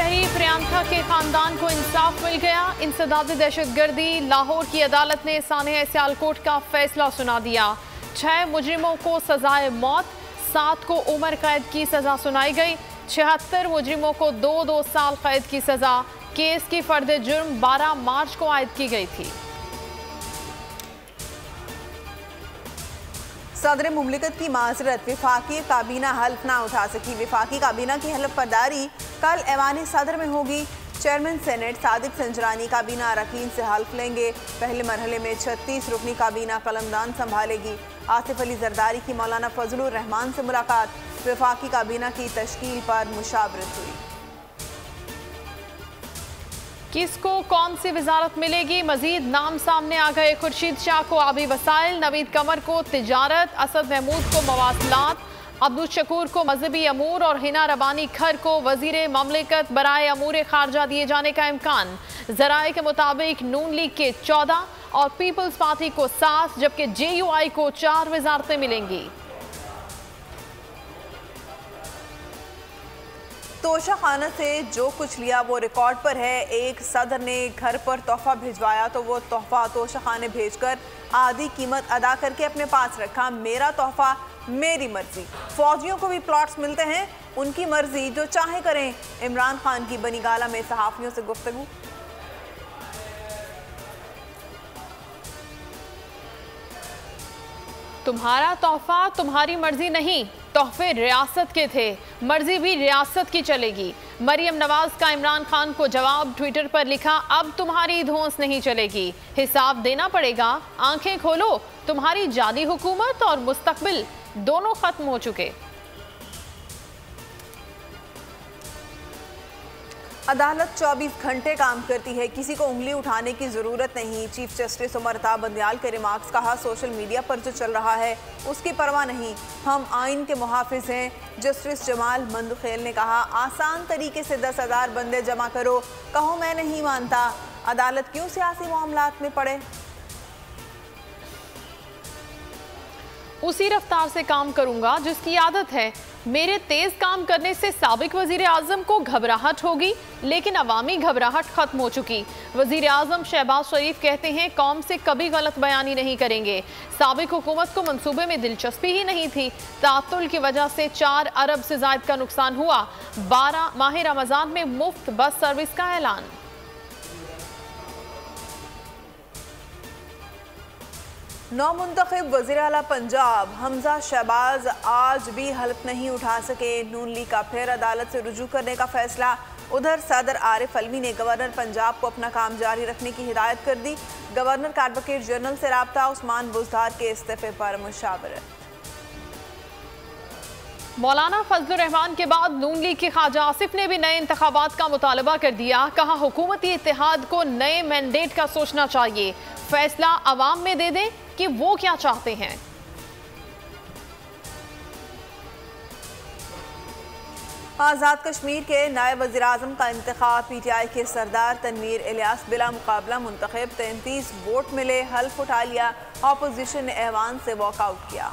बयान प्रियंका के खानदान को इंसाफ मिल गया। इंसदाद दहशत गर्दी, लाहौर की अदालत ने सानह सियालकोट का फैसला सुना दिया। छह मुजरिमों को सजाए मौत, सात को उम्र कैद की सजा सुनाई गई। छिहत्तर मुजरिमों को दो दो साल कैद की सजा। केस की फर्द जुर्म 12 मार्च को आयद की गई थी। सदर मुमलिकत की माजरत, विफाकी काबीना हल्फ ना उठा सकी। विफाकी काबीना की हल्फ बर्दारी कल ऐवानी सदर में होगी। चेयरमैन सेनेट सादिक संजरानी काबीना अरकान से हल्फ लेंगे। पहले मरहले में छत्तीस रुकनी काबीना कलमदान संभालेगी। आसिफ अली जरदारी की मौलाना फजलुर रहमान से मुलाकात। विफाकी काबीना की तश्कील पर मुशावरत हुई। किसको, कौन सी वजारत मिलेगी? मजीद नाम सामने आ गए। खुर्शीद शाह को आबी वसाइल, नवीद कमर को तजारत, असद महमूद को मवासलात, अब्दुल शकूर को मजहबी अमूर और हिना रबानी खर को वज़ीर ममलिकत। बरए अमूर खारजा दिए जाने का इम्कान। जराए के मुताबिक नून लीग के चौदह और पीपल्स पार्टी को सात, जबकि जे यू आई को चार वजारतें मिलेंगी। तोशा खाना से जो कुछ लिया वो रिकॉर्ड पर है। एक सदर ने घर पर तोहफा भिजवाया तो वो तोहफा तोशा खाने भेजकर आधी कीमत अदा करके अपने पास रखा। मेरा तोहफा मेरी मर्ज़ी। फौजियों को भी प्लॉट्स मिलते हैं। उनकी मर्ज़ी, जो चाहे करें। इमरान खान की बनी गाला में सहाफ़ियों से गुफ्तगू। तुम्हारा तोहफा तुम्हारी मर्ज़ी नहीं। तोहफे रियासत के थे। मर्ज़ी भी रियासत की चलेगी। मरियम नवाज़ का इमरान खान को जवाब ट्विटर पर लिखा, अब तुम्हारी धोस नहीं चलेगी। हिसाब देना पड़ेगा। आँखें खोलो। तुम्हारी जाली हुकूमत और मुस्तबिल दोनों खत्म हो चुके। अदालत 24 घंटे काम करती है। किसी को उंगली उठाने की ज़रूरत नहीं। चीफ जस्टिस उमरता बंदयाल के रिमार्क्स, कहा, सोशल मीडिया पर जो चल रहा है, उसकी परवाह नहीं। हम आइन के मुहाफिज हैं। जस्टिस जमाल मंदखेल ने कहा, आसान तरीके से दस हज़ार बंदे जमा करो। कहो, मैं नहीं मानता। अदालत क्यों सियासी मामला में पड़े? उसी रफ्तार से काम करूँगा, जिसकी आदत है। मेरे तेज काम करने से सबक वज़ीर आज़म को घबराहट होगी, लेकिन अवामी घबराहट खत्म हो चुकी। वज़ीर आज़म शहबाज शरीफ कहते हैं, कौम से कभी गलत बयानी नहीं करेंगे। सबक हुकूमत को मनसूबे में दिलचस्पी ही नहीं थी। तातुल की वजह से चार अरब से जायद का नुकसान हुआ। बारह माह रमज़ान में मुफ़्त बस सर्विस का ऐलान। नौ मुंतखब वज़ीर अला पंजाब, हमजा शहबाज आज भी हल्फ नहीं उठा सके। नून लीग का फिर अदालत से रुजू करने का फैसला। उधर सदर आरिफ अलवी ने गवर्नर पंजाब को अपना काम जारी रखने की हिदायत कर दी। गवर्नर का एडवोकेट जनरल से रबता, उस्मान बुजदार के इस्तीफे पर मुशावरत मौलाना फजल रहमान के बाद नून लीग के ख्वाजा आसिफ ने भी नए इंतबात का मुतालबा कर दिया। कहा, हुकूमती इतिहाद को नए मैंडेट का सोचना चाहिए। फैसला आवाम में दे दें कि वो क्या चाहते हैं। आज़ाद कश्मीर के नायब वजी अजम का इंतखब पी टी आई के सरदार तनवीर इलियास बिला मुकाबला मुंतब तैंतीस वोट मिले, हल्फ उठा लिया अपोजिशन ने एहवान से वॉकआउट किया।